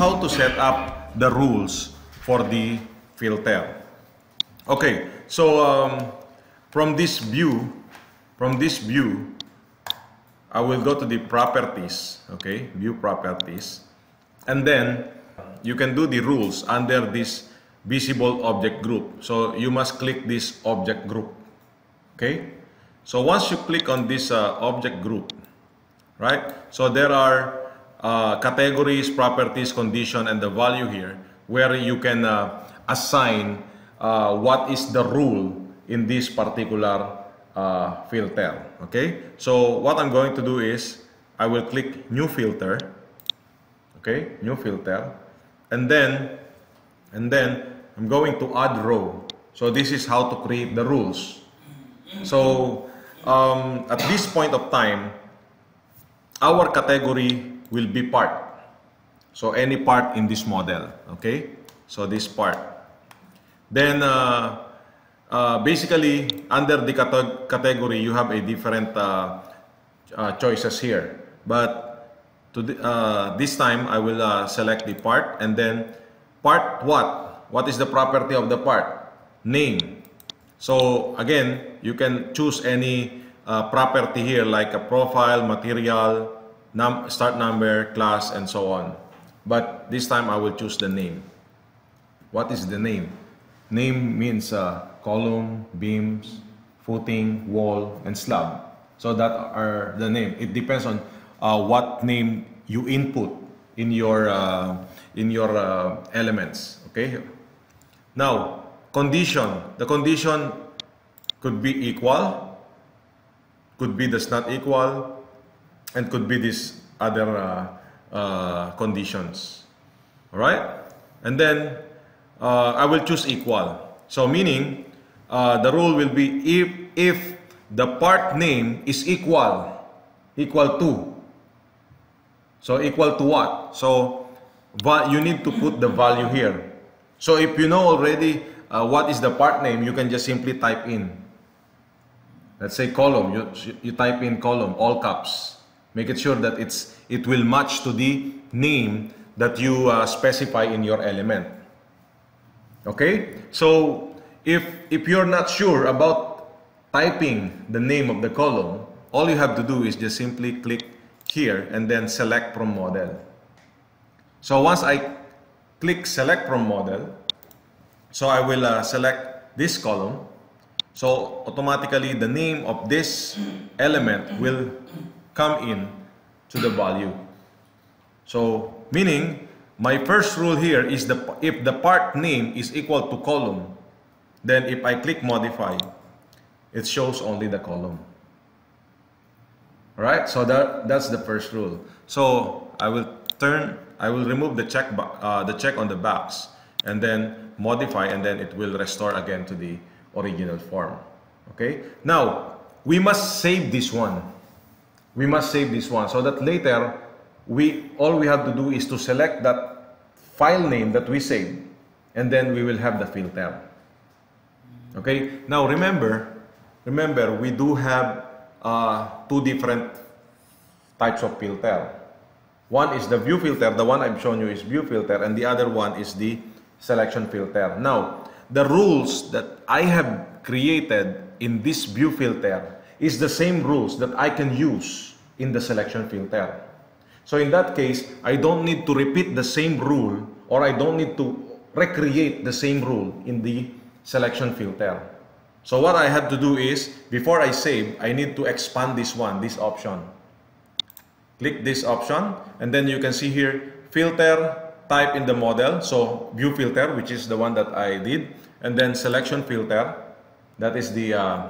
how to set up the rules for the filter. Okay, so um, from this view, from this view, I will go to the properties, okay, view properties, and then you can do the rules under this visible object group. So you must click this object group, okay? So once you click on this uh, object group, right? So there are uh, categories, properties, condition, and the value here where you can uh, assign uh, what is the rule in this particular uh, filter. Okay, so what I'm going to do is I will click new filter. Okay, new filter, and then and then I'm going to add row. So this is how to create the rules. So um, at this point of time, our category will be part. So any part in this model, okay? So this part. Then uh, uh, basically under the cate category you have a different uh, uh choices here. But to the, uh, this time I will uh, select the part and then part what? What is the property of the part? Name. So again, you can choose any property here like a profile, material, num start number, class, and so on. But this time I will choose the name. What is the name? Name means uh, column, beams, footing, wall, and slab. So that are the name. It depends on uh, what name you input in your uh, in your uh, elements. Okay. Now condition. The condition could be equal, could be does not equal, and could be these other uh, uh, conditions. Alright? And then uh, I will choose equal. So meaning uh, the rule will be if, if the part name is equal, equal to. So equal to what? So you need to put the value here. So if you know already uh, what is the part name, you can just simply type in. Let's say column, you, you type in column, all caps. Make it sure that it's it will match to the name that you uh, specify in your element. Okay? So, if, if you're not sure about typing the name of the column, all you have to do is just simply click here and then select from model. So once I click select from model, so I will uh, select this column. So automatically the name of this element will come in to the value. So, meaning, my first rule here is the if the part name is equal to column, then if I click modify, it shows only the column. Alright, so that, that's the first rule. So, I will turn, I will remove the check, uh, the check on the box and then modify and then it will restore again to the original form. Okay, now we must save this one we must save this one. So that later we all we have to do is to select that file name that we saved and then we will have the filter okay? Now remember remember we do have uh, two different types of filter one is the view filter the one I've shown you is view filter and the other one is the selection filter now the rules that I have created in this view filter is the same rules that I can use in the selection filter. So in that case, I don't need to repeat the same rule or I don't need to recreate the same rule in the selection filter. So what I have to do is, before I save, I need to expand this one, this option. Click this option and then you can see here, filter, type in the model. So view filter, which is the one that I did. And then selection filter, that is the uh,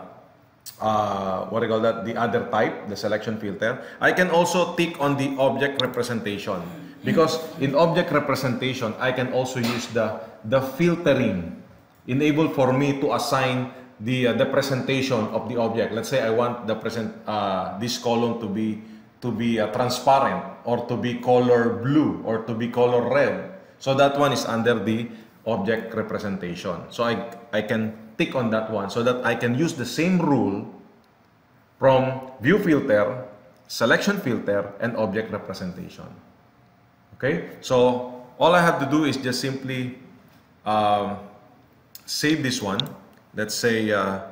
uh, what I call that, the other type, the selection filter. I can also tick on the object representation because in object representation, I can also use the, the filtering enable for me to assign the, uh, the presentation of the object. Let's say I want the present, uh, this column to be, to be uh, transparent or to be color blue or to be color red. So that one is under the object representation. So I, I can tick on that one so that I can use the same rule from view filter, selection filter, and object representation. Okay, so all I have to do is just simply um, save this one. Let's say uh,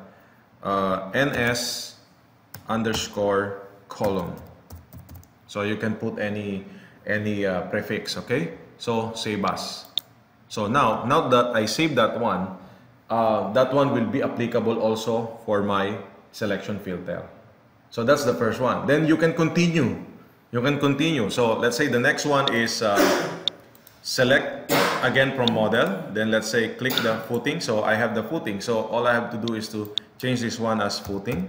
uh, ns underscore column. So you can put any any uh, prefix, okay? So save as. So now, now that I save that one, uh, that one will be applicable also for my selection filter. So that's the first one. Then you can continue. You can continue. So let's say the next one is uh, select again from model. Then let's say click the footing. So I have the footing. So all I have to do is to change this one as footing.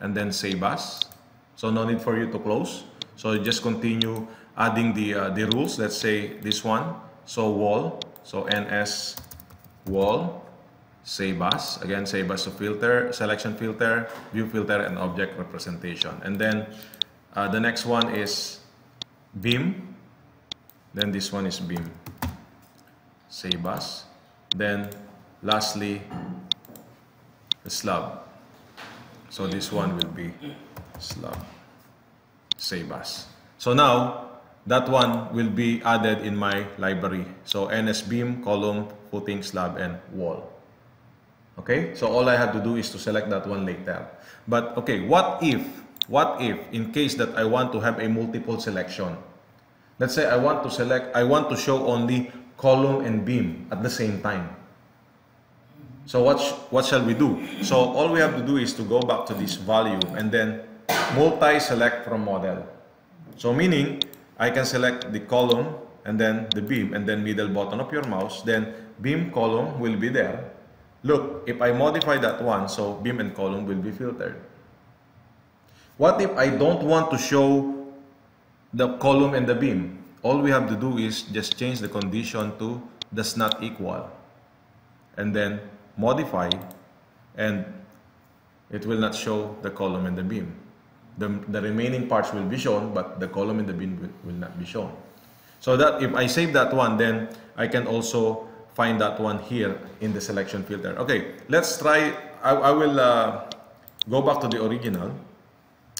And then save as. So no need for you to close. So just continue adding the, uh, the rules. Let's say this one. So wall. So ns wall save as again save as to filter selection filter view filter and object representation. And then uh, the next one is beam. Then this one is beam. Save as then lastly the slab. So this one will be slab. Save as so now that one will be added in my library. So ns beam column footing slab and wall Okay, so all I have to do is to select that one later. But okay, what if, what if in case that I want to have a multiple selection? Let's say I want to select, I want to show only column and beam at the same time. So what, what shall we do? So all we have to do is to go back to this value and then multi-select from model. So meaning, I can select the column and then the beam and then middle button of your mouse, then beam column will be there Look, if I modify that one, so beam and column will be filtered. What if I don't want to show the column and the beam? All we have to do is just change the condition to does not equal. And then modify and it will not show the column and the beam. The, the remaining parts will be shown, but the column and the beam will, will not be shown. So that if I save that one, then I can also find that one here in the selection filter. Okay, let's try, I, I will uh, go back to the original.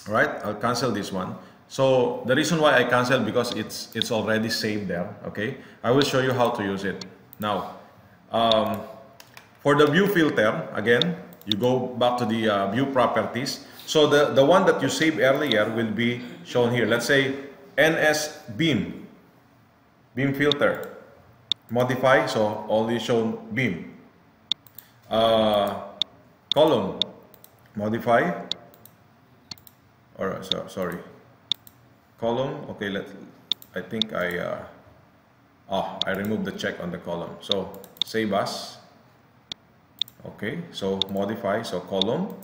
All right, I'll cancel this one. So the reason why I cancel because it's it's already saved there. Okay, I will show you how to use it. Now, um, for the view filter, again, you go back to the uh, view properties. So the, the one that you saved earlier will be shown here. Let's say NS beam, beam filter modify, so only shown beam. Uh, column, modify, or so, sorry, column, okay, let I think I, uh, oh, I removed the check on the column. So save as, okay, so modify, so column,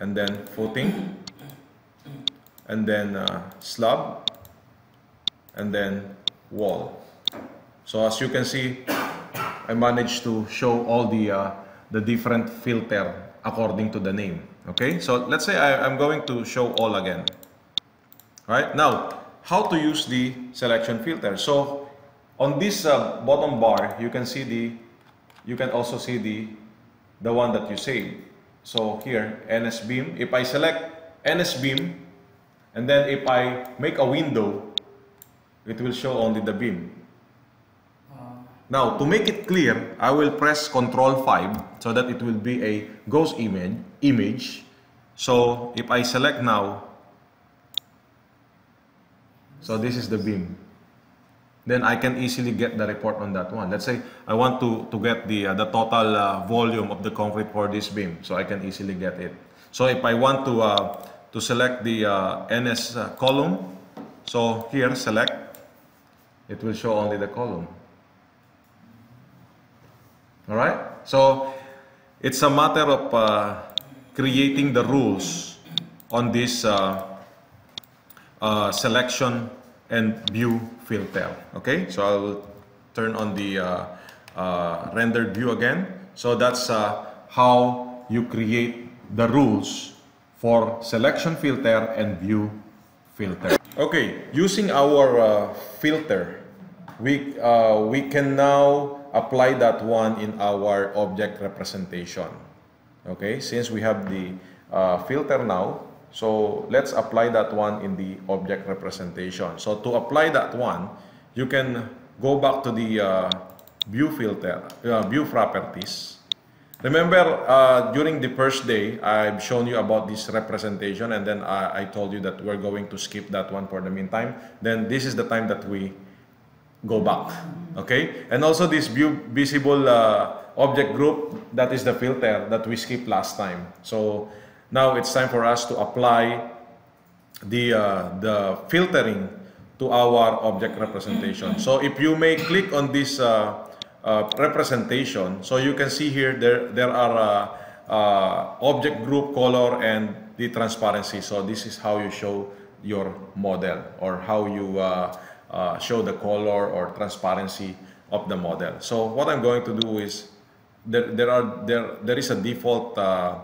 and then footing, and then uh, slab, and then wall. So as you can see, I managed to show all the, uh, the different filter according to the name. Okay, so let's say I, am going to show all again. Right now, how to use the selection filter. So on this uh, bottom bar, you can see the, you can also see the, the one that you saved. So here, NS beam. If I select NS beam, and then if I make a window, it will show only the beam. Now, to make it clear, I will press Control 5 so that it will be a ghost image. image. So, if I select now, so this is the beam. Then I can easily get the report on that one. Let's say I want to, to get the, uh, the total uh, volume of the concrete for this beam. So I can easily get it. So if I want to, uh, to select the uh, NS uh, column, so here select, it will show only the column. All right? So, it's a matter of uh, creating the rules on this uh, uh, selection and view filter. Okay? So, I will turn on the uh, uh, rendered view again. So, that's uh, how you create the rules for selection filter and view filter. Okay, using our filter, we, we can now apply that one in our object representation. Okay, since we have the uh, filter now, so let's apply that one in the object representation. So to apply that one, you can go back to the uh, view filter, uh, view properties. Remember, uh, during the first day, I've shown you about this representation and then I, I told you that we're going to skip that one for the meantime. Then this is the time that we go back. Okay? And also this visible uh, object group, that is the filter that we skipped last time. So now it's time for us to apply the, uh, the filtering to our object representation. So if you may click on this uh, uh, representation. So you can see here there, there are uh, uh, object group, color, and the transparency. So this is how you show your model or how you uh, uh, show the color or transparency of the model. So what I'm going to do is there, there, are, there, there is a default uh,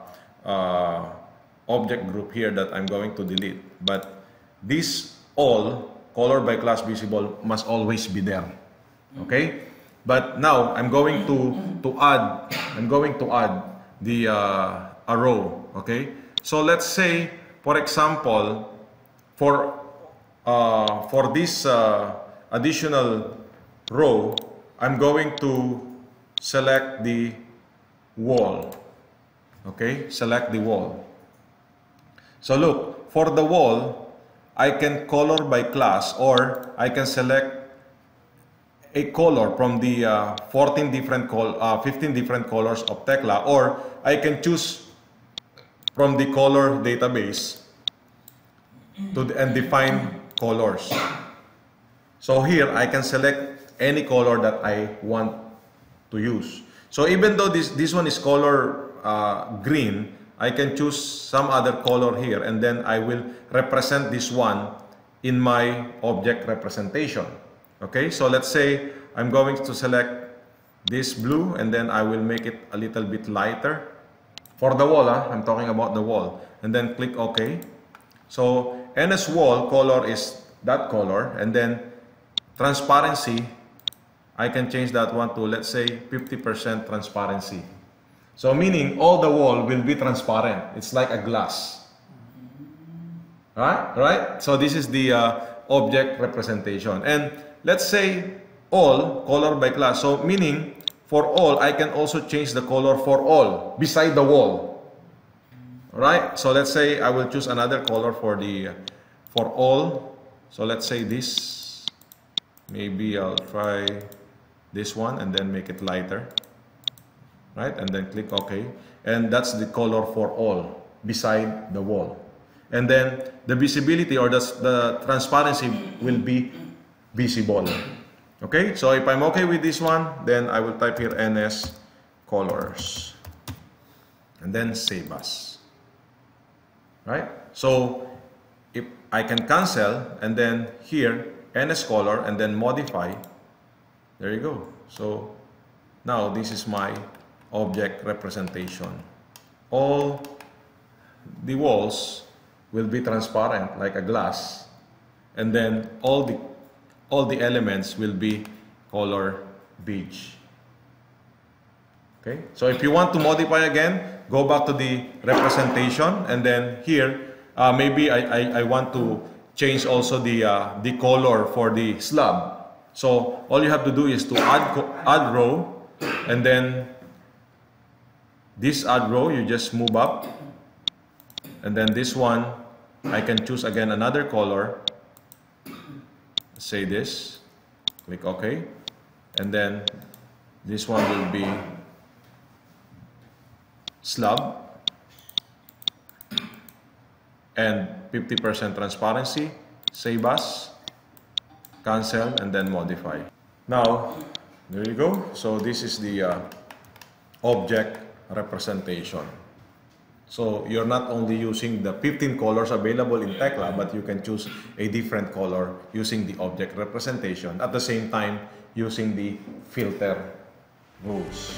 object group here that I'm going to delete. But this all color by class visible must always be there. Okay? But now I'm going to to add I'm going to add the uh, a row. Okay. So let's say, for example, for uh, for this uh, additional row, I'm going to select the wall. Okay, select the wall. So look, for the wall, I can color by class or I can select a color from the uh, 14 different col uh, 15 different colors of Tekla or I can choose from the color database to and define colors. So here I can select any color that I want to use. So even though this, this one is color uh, green, I can choose some other color here and then I will represent this one in my object representation. Okay, so let's say I'm going to select this blue and then I will make it a little bit lighter. For the wall, ah, I'm talking about the wall. And then click OK. So NS wall color is that color and then transparency, I can change that one to let's say 50% transparency. So meaning all the wall will be transparent. It's like a glass. Right? Right? So this is the uh, object representation. And let's say all color by class. So meaning for all, I can also change the color for all beside the wall. Right? So let's say I will choose another color for the for all. So let's say this. Maybe I'll try this one and then make it lighter. Right? And then click OK. And that's the color for all beside the wall. And then the visibility or the, the transparency will be visible. Okay, so if I'm okay with this one, then I will type here NS colors and then save as. Right? So if I can cancel and then here NS color and then modify, there you go. So now this is my object representation. All the walls will be transparent like a glass and then all the all the elements will be color beige. Okay, so if you want to modify again, go back to the representation and then here, uh, maybe I, I, I, want to change also the, uh, the color for the slab. So all you have to do is to add, add row and then this add row, you just move up. And then this one, I can choose again another color. Say this, click OK, and then this one will be slab and 50% transparency, save as, cancel, and then modify. Now, there you go. So this is the uh, object representation. So you're not only using the 15 colors available in Tekla, but you can choose a different color using the object representation at the same time using the filter rules.